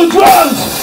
the ground!